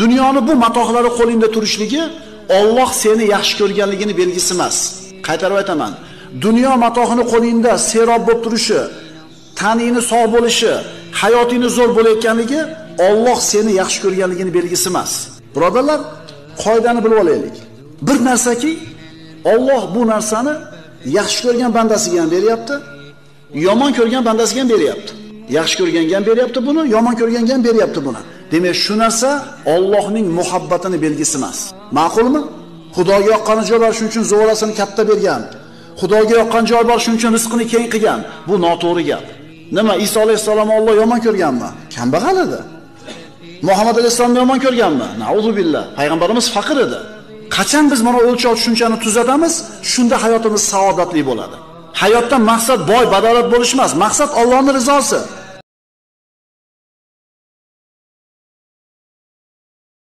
Dunyoni bu matohlari qo'lingda turishligi Alloh seni yaxshi ko'rganligini belgisi emas. Qaytarib aytaman. Dunyo matohini qo'lingda serob bo'lib turishi, taningni sog' bo'lishi, hayotingni zo'r bo'layotganligi Alloh seni yaxshi ko'rganligini belgisi emas. Birodarlar, qoidani bilib olaylik. Bir narsaki, Alloh bu narsani yaxshi ko'rgan bandasiga ham beryapti, yomon ko'rgan bandasiga ham beryapti. Yaxshi ko'rganga ham beryapti buni, yomon ko'rganga ham beryapti buni. Demak, shu narsa Allohning muhabbatini belgisi emas. Ma'qulmi? Xudoga yoqqan joy bor, shuning uchun zo'rasini katta bergan. Xudoga yoqqan joy bor, shuning uchun rizqini keng qilgan. Bu noto'g'ri gap. Nima Iso alayhissalom Alloh yomon ko'rganmi? Kambag'al edi. Muhammad alayhissalomni yomon ko'rganmi? Nauzubillah. Payg'ambarimiz faqir edi. Qachon biz mana o'lchov tushunchani tuzatamiz, shunda hayotimiz saodatli bo'ladi. Hayotdan maqsad boy, badolat bo'lish emas, maqsad Allohning rizosi.